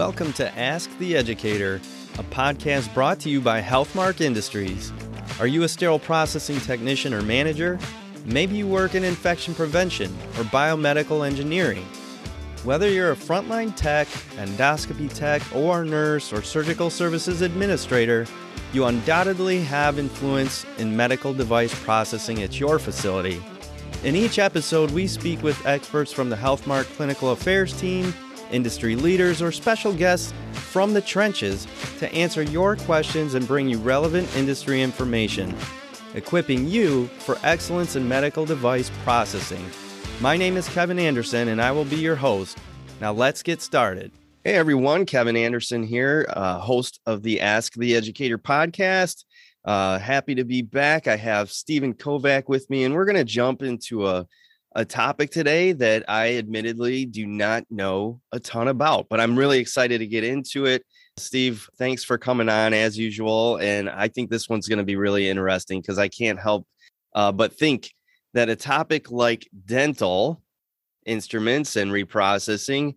Welcome to Ask the Educator, a podcast brought to you by Healthmark Industries. Are you a sterile processing technician or manager? Maybe you work in infection prevention or biomedical engineering. Whether you're a frontline tech, endoscopy tech, or nurse, or surgical services administrator, you undoubtedly have influence in medical device processing at your facility. In each episode, we speak with experts from the Healthmark Clinical Affairs team, industry leaders, or special guests from the trenches to answer your questions and bring you relevant industry information, equipping you for excellence in medical device processing. My name is Kevin Anderson, and I will be your host. Now, let's get started. Hey, everyone. Kevin Anderson here, uh, host of the Ask the Educator podcast. Uh, happy to be back. I have Stephen Kovach with me, and we're going to jump into a, a topic today that I admittedly do not know a ton about, but I'm really excited to get into it. Steve, thanks for coming on as usual. And I think this one's going to be really interesting because I can't help uh, but think that a topic like dental instruments and reprocessing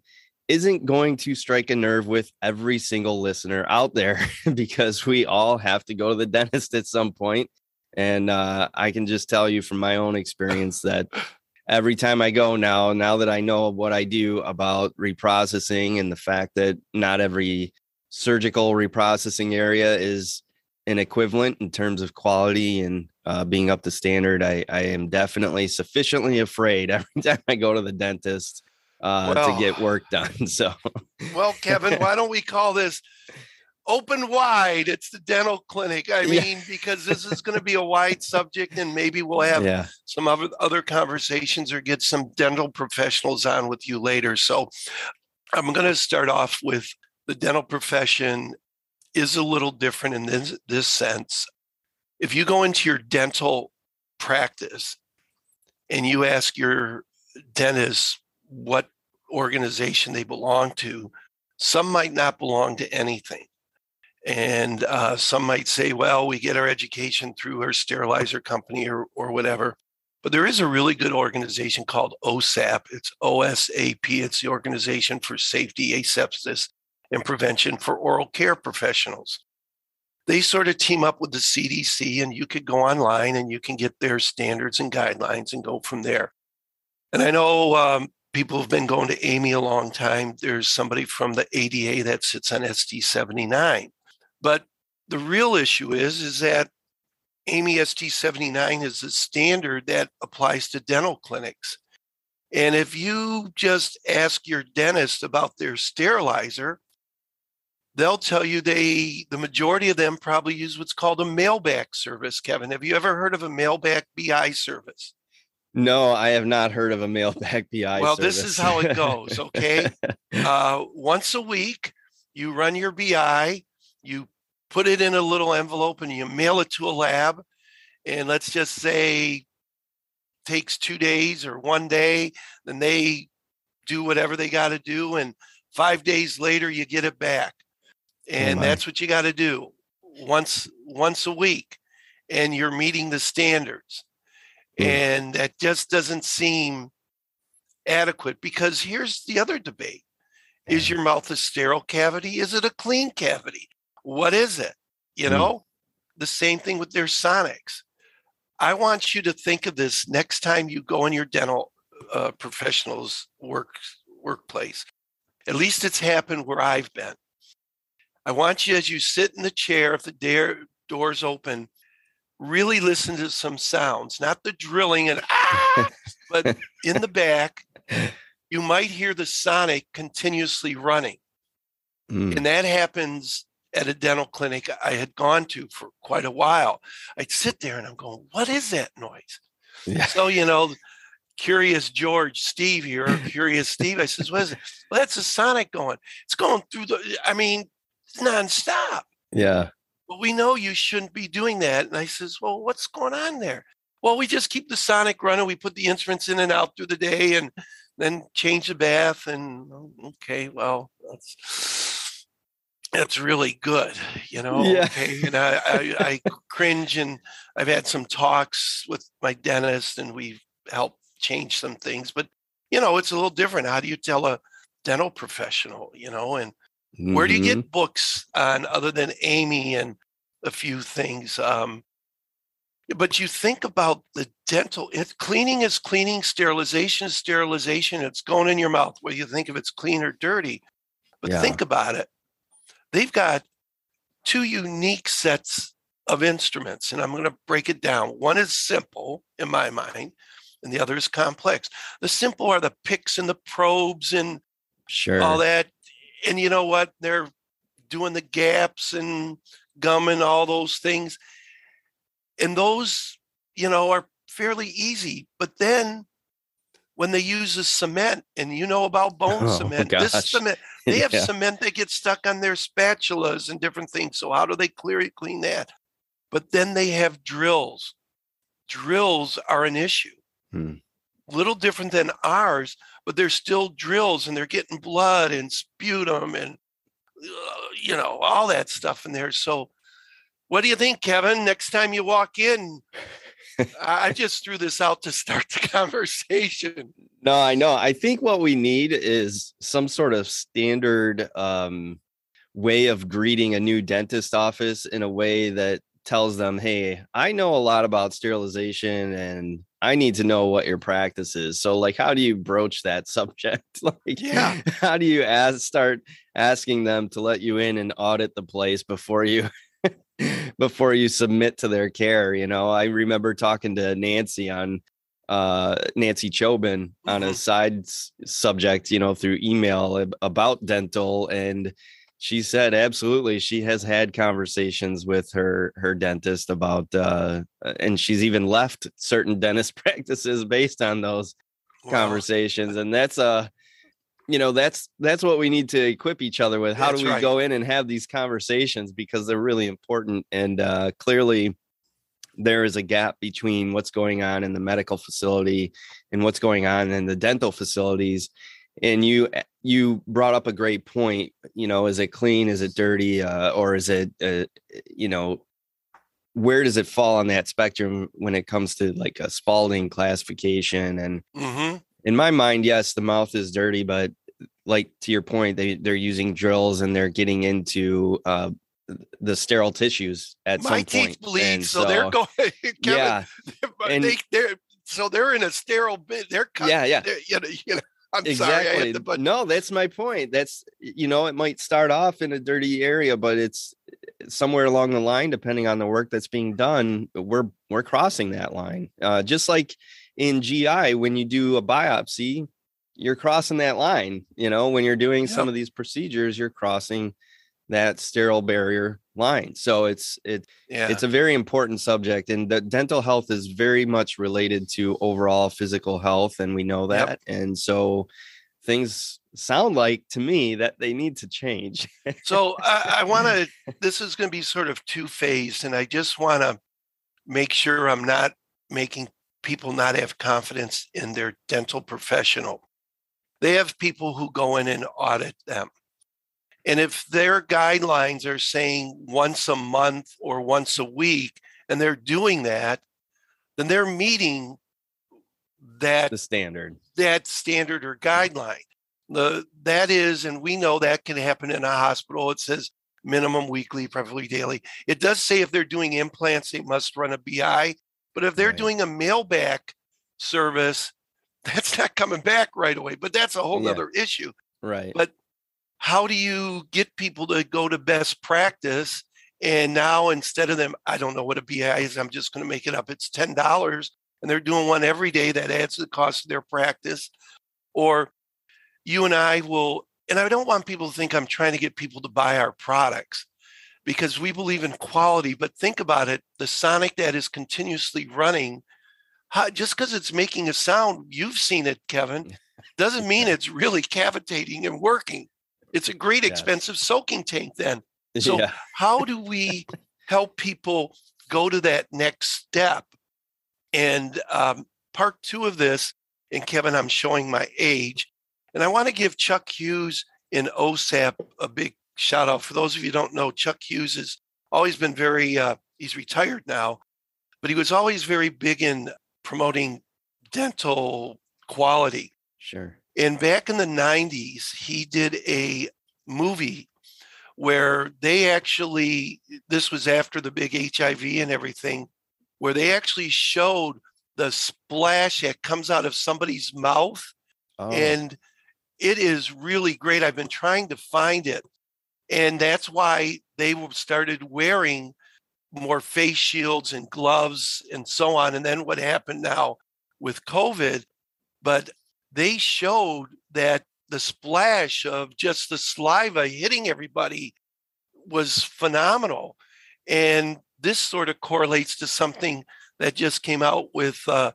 isn't going to strike a nerve with every single listener out there because we all have to go to the dentist at some point. And uh, I can just tell you from my own experience that every time I go now, now that I know what I do about reprocessing and the fact that not every surgical reprocessing area is an equivalent in terms of quality and uh, being up to standard, I, I am definitely sufficiently afraid every time I go to the dentist uh, well, to get work done. So, well, Kevin, why don't we call this open wide? It's the dental clinic. I mean, yeah. because this is going to be a wide subject, and maybe we'll have yeah. some other other conversations or get some dental professionals on with you later. So, I'm going to start off with the dental profession is a little different in this, this sense. If you go into your dental practice and you ask your dentist what organization they belong to, some might not belong to anything. And uh, some might say, well, we get our education through our sterilizer company or, or whatever. But there is a really good organization called OSAP. It's OSAP. It's the Organization for Safety, Asepsis, and Prevention for Oral Care Professionals. They sort of team up with the CDC, and you could go online and you can get their standards and guidelines and go from there. And I know um, people have been going to AAMI a long time. There's somebody from the ADA that sits on ST 79. But the real issue is, is that AAMI ST 79 is a standard that applies to dental clinics. And if you just ask your dentist about their sterilizer, they'll tell you they the majority of them probably use what's called a mailback service. Kevin, have you ever heard of a mailback BI service? No, I have not heard of a mailback BI. Well, service. this is how it goes. Okay, uh, once a week, you run your BI, you put it in a little envelope, and you mail it to a lab. And let's just say takes two days or one day, then they do whatever they got to do, and five days later you get it back, oh, and oh that's what you got to do once once a week, and you're meeting the standards Mm. And that just doesn't seem adequate because here's the other debate Is your mouth a sterile cavity? Is it a clean cavity? What is it? You mm. know, the same thing with their sonics. I want you to think of this next time you go in your dental uh, professional's work workplace. At least it's happened where I've been. I want you, as you sit in the chair, if the door, doors open, really listen to some sounds, not the drilling and ah, but in the back, you might hear the sonic continuously running. Mm. And that happens at a dental clinic I had gone to for quite a while. I'd sit there and I'm going, what is that noise? Yeah. So, you know, curious George, Steve here, curious Steve. I says, what is it? Well, that's a sonic going. It's going through the, I mean, nonstop. Yeah well, we know you shouldn't be doing that. And I says, well, what's going on there? Well, we just keep the sonic running. We put the instruments in and out through the day and then change the bath. And oh, okay, well, that's that's really good, you know. Yeah. Okay. And I, I, I cringe and I've had some talks with my dentist and we've helped change some things, but you know, it's a little different. How do you tell a dental professional, you know, and Mm-hmm. Where do you get mm-hmm. books on other than AAMI and a few things? Um, but you think about the dental it, cleaning is cleaning, sterilization is sterilization. It's going in your mouth, whether you think if it's clean or dirty. But yeah. think about it. They've got two unique sets of instruments, and I'm going to break it down. One is simple in my mind, and the other is complex. The simple are the picks and the probes and sure. all that. And you know what? They're doing the gaps and gum and all those things. And those, you know, are fairly easy. But then when they use the cement, and you know about bone oh, cement, gosh. this cement, they have yeah. cement that gets stuck on their spatulas and different things. So how do they clear it, clean that? But then they have drills. Drills are an issue. Hmm. Little different than ours, but they're still drills and they're getting blood and sputum and uh, you know all that stuff in there. So, what do you think, Kevin? Next time you walk in, I just threw this out to start the conversation. No, I know. I think what we need is some sort of standard um, way of greeting a new dentist office in a way that tells them, "Hey, I know a lot about sterilization and I need to know what your practice is." So like how do you broach that subject? like yeah. how do you ask start asking them to let you in and audit the place before you before you submit to their care, you know? I remember talking to Nancy on uh Nancy Chobin on mm-hmm. a side subject, you know, through email about dental and she said absolutely she has had conversations with her her dentist about uh and she's even left certain dentist practices based on those wow. conversations and that's uh you know that's that's what we need to equip each other with how that's do we right. go in and have these conversations because they're really important and uh clearly there is a gap between what's going on in the medical facility and what's going on in the dental facilities and you eh, you brought up a great point you know is it clean is it dirty uh, or is it uh, you know where does it fall on that spectrum when it comes to like a Spaulding classification and mm-hmm. In my mind yes the mouth is dirty but like to your point they they're using drills and they're getting into uh, the sterile tissues at my some teeth point. bleed so, so, they're going Kevin, yeah and they, they're so they're in a sterile bit they're cut, yeah yeah you know, you know I'm exactly. sorry. no, that's my point. That's you know, it might start off in a dirty area, but it's somewhere along the line, depending on the work that's being done, we're we're crossing that line. Uh, just like in GI, when you do a biopsy, you're crossing that line. You know, when you're doing yep. some of these procedures, you're crossing that sterile barrier line. So it's it yeah. it's a very important subject and the dental health is very much related to overall physical health and we know that. Yep. And so things sound like to me that they need to change. so I, I want to this is going to be sort of two phased and I just want to make sure I'm not making people not have confidence in their dental professional. They have people who go in and audit them and if their guidelines are saying once a month or once a week, and they're doing that, then they're meeting that the standard, that standard or guideline. The that is, and we know that can happen in a hospital. It says minimum weekly, preferably daily. It does say if they're doing implants, they must run a BI. But if they're right. doing a mailback service, that's not coming back right away. But that's a whole yeah. other issue. Right. But how do you get people to go to best practice? And now instead of them, I don't know what a BI is, I'm just going to make it up. It's $10 and they're doing one every day that adds to the cost of their practice. Or you and I will, and I don't want people to think I'm trying to get people to buy our products because we believe in quality. But think about it the sonic that is continuously running, how, just because it's making a sound, you've seen it, Kevin, doesn't mean it's really cavitating and working. It's a great expensive yes. soaking tank then. So yeah. how do we help people go to that next step? And um, part two of this, and Kevin, I'm showing my age, and I want to give Chuck Hughes in OSAP a big shout out. For those of you who don't know, Chuck Hughes has always been very, uh, he's retired now, but he was always very big in promoting dental quality. Sure. And back in the 90s, he did a movie where they actually, this was after the big HIV and everything, where they actually showed the splash that comes out of somebody's mouth. Oh. And it is really great. I've been trying to find it. And that's why they started wearing more face shields and gloves and so on. And then what happened now with COVID, but they showed that the splash of just the saliva hitting everybody was phenomenal. And this sort of correlates to something that just came out with uh,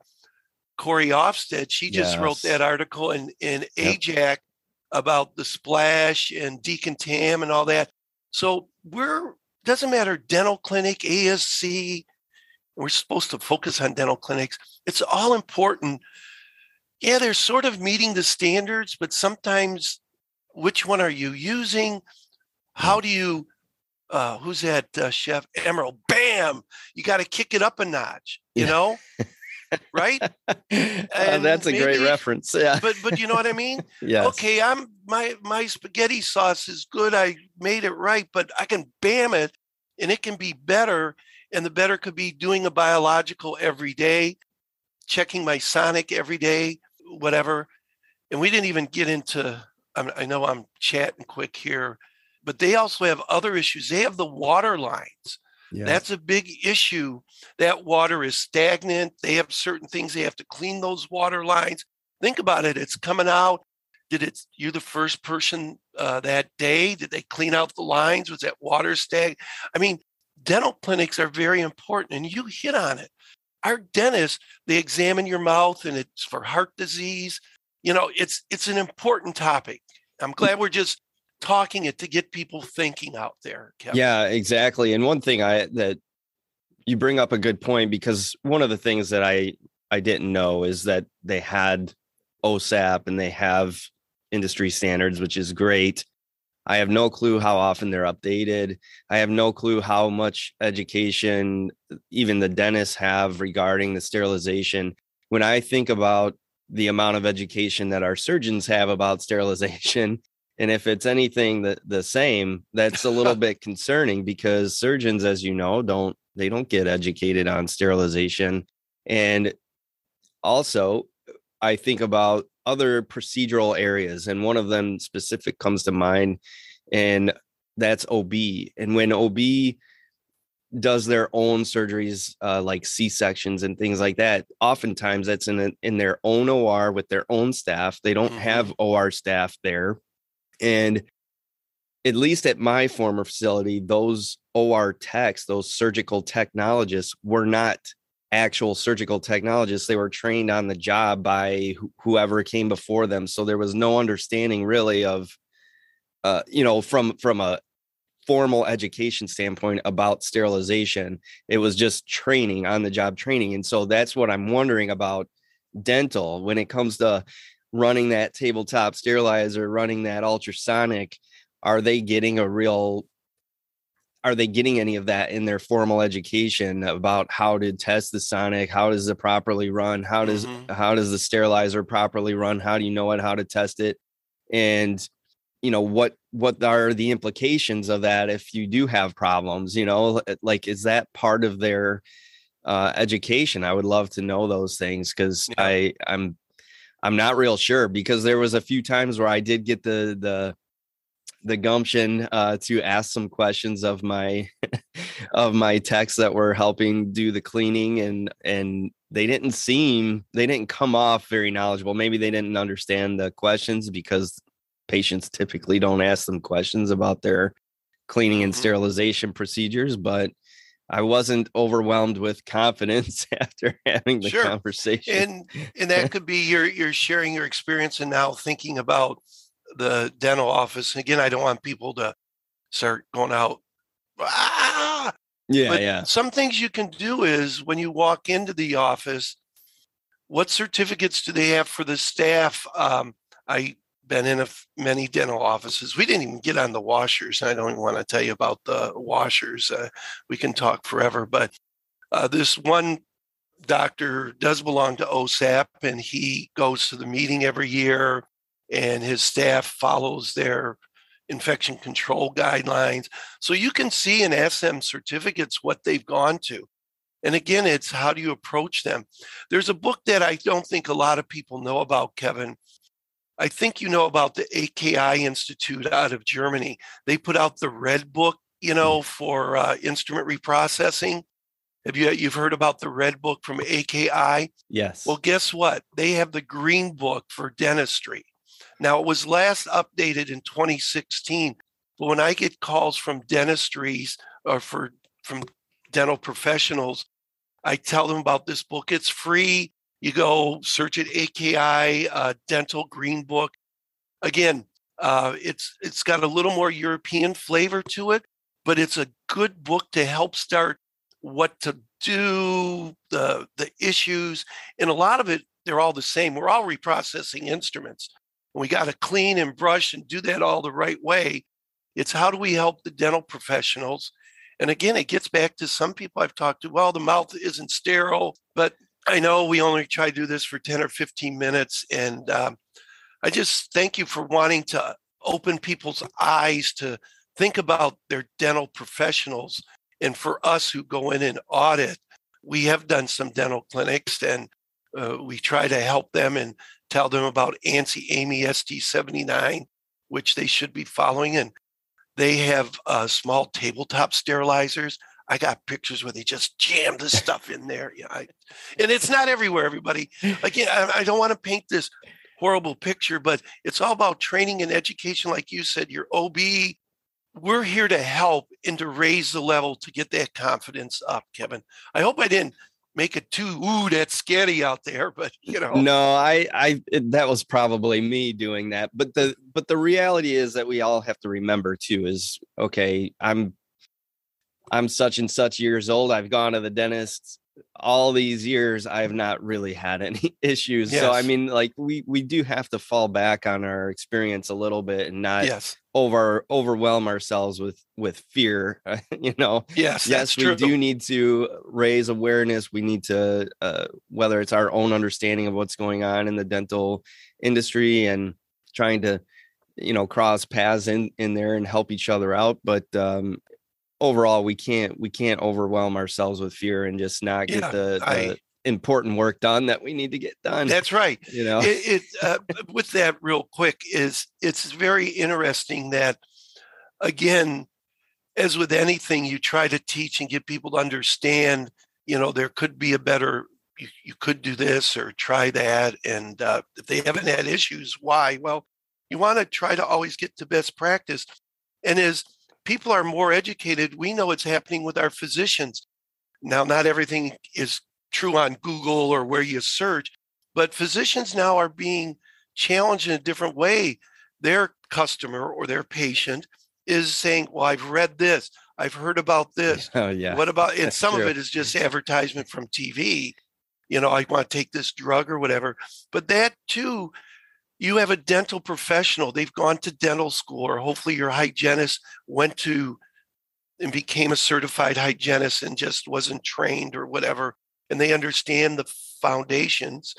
Cori Ofstead. She just yes. wrote that article in, in yep. AJIC about the splash and decontam and all that. So we're doesn't matter dental clinic, ASC. We're supposed to focus on dental clinics. It's all important. Yeah, they're sort of meeting the standards, but sometimes which one are you using? How do you uh, who's that uh, chef Emeril. Bam! You got to kick it up a notch. You know, right? Uh, that's a maybe, great reference. Yeah, but but you know what I mean? yeah. Okay, I'm my my spaghetti sauce is good. I made it right, but I can bam it, and it can be better. And the better could be doing a biological every day, checking my sonic every day, whatever. And we didn't even get into. I know I'm chatting quick here, but they also have other issues. They have the water lines That's a big issue. That water is stagnant. They have certain things they have to clean those water lines. Think about it. It's coming out. Did it? You the first person uh, that day? Did they clean out the lines? Was that water stag? I mean, dental clinics are very important, and you hit on it. Our dentists they examine your mouth, and it's for heart disease. You know, it's it's an important topic. I'm glad we're just talking it to get people thinking out there. Kevin. Yeah, exactly. And one thing I that you bring up a good point because one of the things that I I didn't know is that they had OSAP and they have industry standards, which is great. I have no clue how often they're updated. I have no clue how much education even the dentists have regarding the sterilization. When I think about the amount of education that our surgeons have about sterilization and if it's anything that the same, that's a little bit concerning because surgeons, as you know, don't they don't get educated on sterilization. And also, I think about other procedural areas, and one of them specific comes to mind, and that's OB. And when OB does their own surgeries uh, like c-sections and things like that oftentimes that's in a, in their own or with their own staff they don't mm-hmm. have or staff there and at least at my former facility, those OR techs, those surgical technologists, were not actual surgical technologists. They were trained on the job by wh- whoever came before them. So there was no understanding really of, uh, you know, from from a formal education standpoint about sterilization. It was just training on the job training, and so that's what I'm wondering about dental when it comes to running that tabletop sterilizer, running that ultrasonic, are they getting a real are they getting any of that in their formal education about how to test the sonic? How does it properly run? How does mm-hmm. how does the sterilizer properly run? How do you know it? How to test it? And you know what what are the implications of that if you do have problems you know? Like is that part of their uh, education? I would love to know those things because yeah. i i'm I'm not real sure because there was a few times where I did get the the the gumption uh, to ask some questions of my of my techs that were helping do the cleaning and and they didn't seem they didn't come off very knowledgeable maybe they didn't understand the questions because patients typically don't ask them questions about their cleaning and mm-hmm. sterilization procedures but I wasn't overwhelmed with confidence after having the sure. conversation. And and that could be you're you're sharing your experience and now thinking about the dental office. And again, I don't want people to start going out. Ah! Yeah, but yeah. Some things you can do is when you walk into the office, what certificates do they have for the staff? Um, I been in a, many dental offices. We didn't even get on the washers. I don't want to tell you about the washers. Uh, we can talk forever. But uh, this one doctor does belong to OSAP, and he goes to the meeting every year, and his staff follows their infection control guidelines. So you can see in SM certificates what they've gone to. And again, it's how do you approach them? There's a book that I don't think a lot of people know about, Kevin. I think you know about the AKI Institute out of Germany. They put out the red book, you know, mm. for uh, instrument reprocessing. Have you you've heard about the red book from AKI? Yes. Well, guess what? They have the green book for dentistry. Now, it was last updated in 2016, but when I get calls from dentistries or for from dental professionals, I tell them about this book. It's free. You go search it AKI uh, Dental Green Book. Again, uh, it's it's got a little more European flavor to it, but it's a good book to help start what to do, the the issues, and a lot of it they're all the same. We're all reprocessing instruments. And we got to clean and brush and do that all the right way. It's how do we help the dental professionals? And again, it gets back to some people I've talked to. Well, the mouth isn't sterile, but I know we only try to do this for 10 or 15 minutes. And um, I just thank you for wanting to open people's eyes to think about their dental professionals. And for us who go in and audit, we have done some dental clinics and uh, we try to help them and tell them about ANSI AAMI ST79, which they should be following. And they have uh, small tabletop sterilizers. I got pictures where they just jam the stuff in there. Yeah, I, and it's not everywhere, everybody. Again, I, I don't want to paint this horrible picture, but it's all about training and education. Like you said, your OB, we're here to help and to raise the level to get that confidence up, Kevin. I hope I didn't make it too ooh that's scary out there but you know no i i that was probably me doing that but the but the reality is that we all have to remember too is okay i'm i'm such and such years old i've gone to the dentist all these years I've not really had any issues. Yes. So I mean like we we do have to fall back on our experience a little bit and not yes. over overwhelm ourselves with with fear, you know. Yes, yes, we true. do need to raise awareness. We need to uh, whether it's our own understanding of what's going on in the dental industry and trying to you know cross paths in in there and help each other out but um overall we can't we can't overwhelm ourselves with fear and just not get yeah, the, the I, important work done that we need to get done that's right. you know? It, it uh, with that real quick is it's very interesting that again as with anything you try to teach and get people to understand you know there could be a better you, you could do this or try that and uh, if they haven't had issues why? Well you want to try to always get to best practice and as people are more educated, we know it's happening with our physicians. Now, not everything is true on Google or where you search, but physicians now are being challenged in a different way. Their customer or their patient is saying, Well, I've read this, I've heard about this. Oh, yeah. What about, and That's some true. of it is just advertisement from TV. You know, I want to take this drug or whatever. But that too you have a dental professional, they've gone to dental school, or hopefully your hygienist went to and became a certified hygienist and just wasn't trained or whatever, and they understand the foundations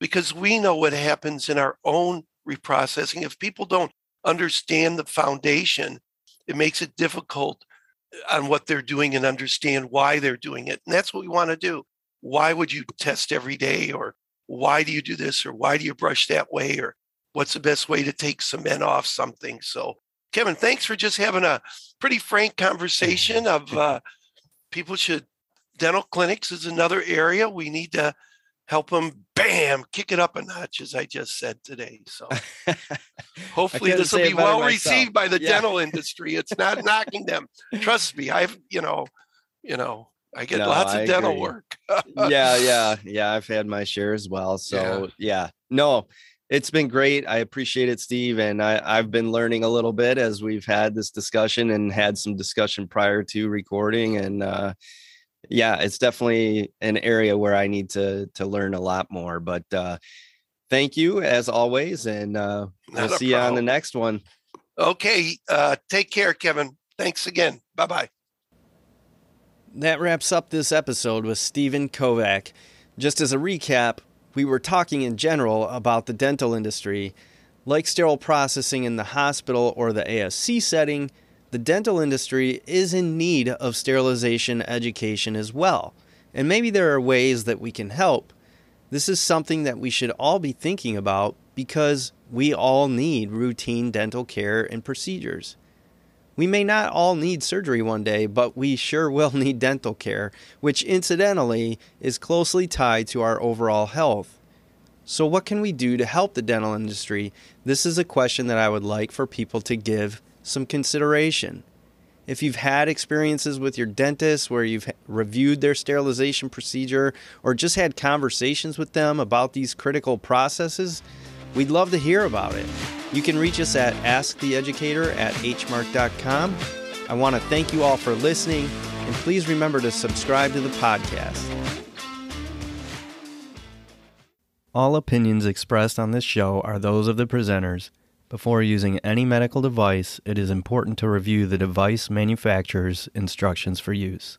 because we know what happens in our own reprocessing. If people don't understand the foundation, it makes it difficult uh, on what they're doing and understand why they're doing it. And that's what we want to do. Why would you test every day or why do you do this? or why do you brush that way? or what's the best way to take cement off something? So kevin thanks for just having a pretty frank conversation of uh, people should dental clinics is another area we need to help them bam kick it up a notch as i just said today so. Hopefully this will be well received by the yeah. dental industry. It's not knocking them. Trust me i've you know you know I get no, lots of dental work. Yeah, yeah, yeah. I've had my share as well. So yeah. yeah. no, it's been great. I appreciate it, Steve. And I, I've been learning a little bit as we've had this discussion and had some discussion prior to recording. And uh, yeah, it's definitely an area where I need to to learn a lot more. But uh, thank you as always, and uh, we'll see problem. you on the next one. Okay, uh, take care, Kevin. Thanks again. Bye bye. That wraps up this episode with Stephen Kovach. Just as a recap, we were talking in general about the dental industry, Like sterile processing in the hospital or the ASC setting, the dental industry is in need of sterilization education as well. And maybe there are ways that we can help. This is something that we should all be thinking about because we all need routine dental care and procedures. We may not all need surgery one day, but we sure will need dental care, which incidentally is closely tied to our overall health. So, what can we do to help the dental industry? This is a question that I would like for people to give some consideration. If you've had experiences with your dentist where you've reviewed their sterilization procedure or just had conversations with them about these critical processes, we'd love to hear about it. You can reach us at asktheeducator at hmark.com. I want to thank you all for listening, and please remember to subscribe to the podcast. All opinions expressed on this show are those of the presenters. Before using any medical device, it is important to review the device manufacturer's instructions for use.